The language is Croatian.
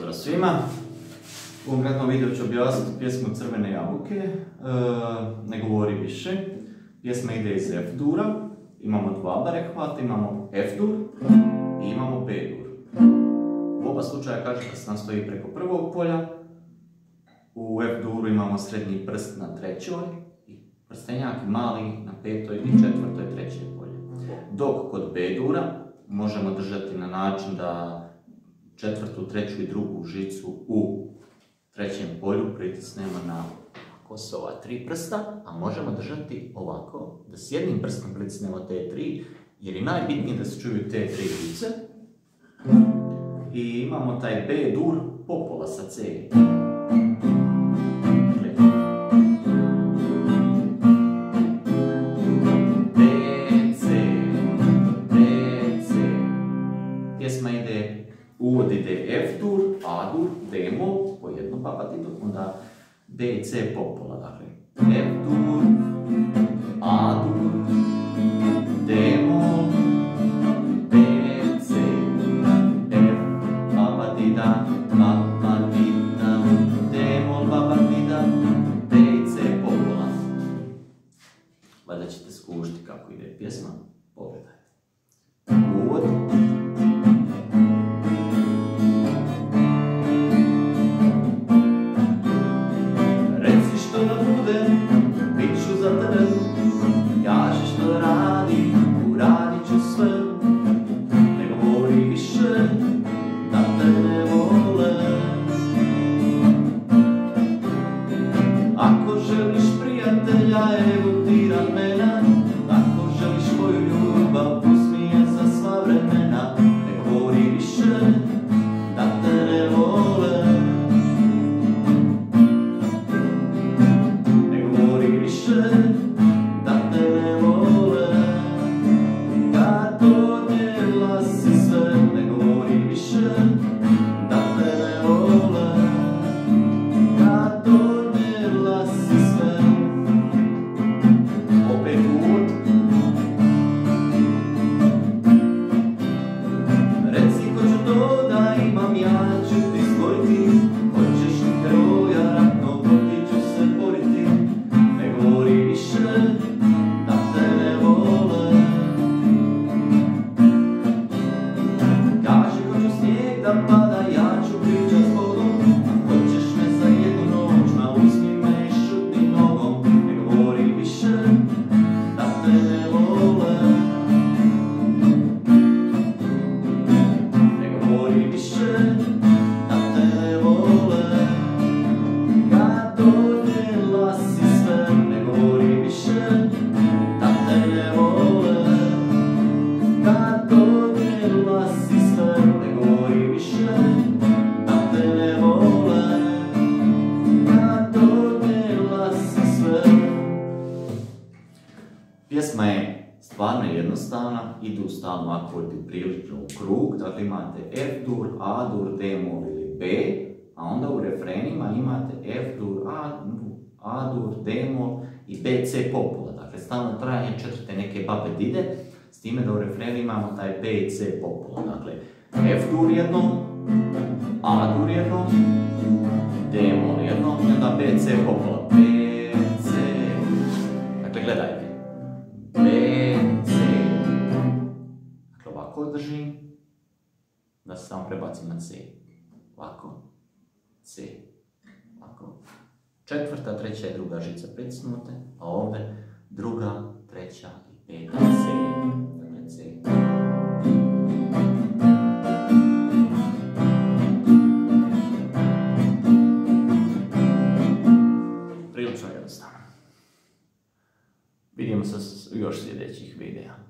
Pozdrav svima. U konkretnom videu ću objasniti pjesmu Crvene jabuke, e, ne govori više. Pjesma ide iz F-dura, imamo dva barekhvata, imamo F-dur i imamo B-dur. U oba slučaja kaže se nastoji preko prvog polja, u F-duru imamo srednji prst na trećoj i prstenjak mali na petoj i četvrtoj treće polje. Dok kod B-dura možemo držati na način da četvrtu, treću i drugu žicu u trećem polju pritisnemo na ako su ova tri prsta, a možemo držati ovako, da s jednim prstom pritisnemo te tri, jer je najbitnije da se čuju te tri žice. I imamo taj B dur popola sa C. Pjesma ide uvod ide F dur, A dur, D mol, po jedno papatito, onda D C popola, dakle F dur, A dur, D C, F, papatida, papatida, D mol, papatida, D i C popola. Valjda ćete skušiti kako ide pjesma, pogledajte. Uvod, Pjesma je stvarno jednostavna, idu stalno akordi prilično u krug, dakle imate F dur, A dur, D mol ili B, a onda u refrenima imate F dur, A, A dur, D mol i B, C popola, dakle stalno trajanje četvrte neke babe dide, s time da u refrenu imamo taj B i C popola, dakle F dur jednom, A dur jednom, D mol jednom i onda B, C popola, B, C, dakle gledajte, držim, da se samo prebacim na C. Ovako, C. Ovako. Četvrta, treća i druga žica pritisnute, a ovdje druga, treća i peta C. Dakle, C. Prilično jednostavno. Vidimo se još sljedećih videa.